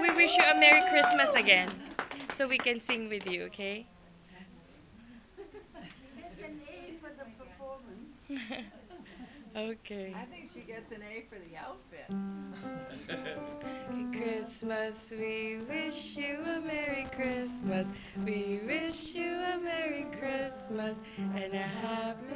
We wish you a merry Christmas again so we can sing with you, okay? Okay. I think she gets an A for the outfit. Christmas, we wish you a Merry Christmas. We wish you a Merry Christmas and a Happy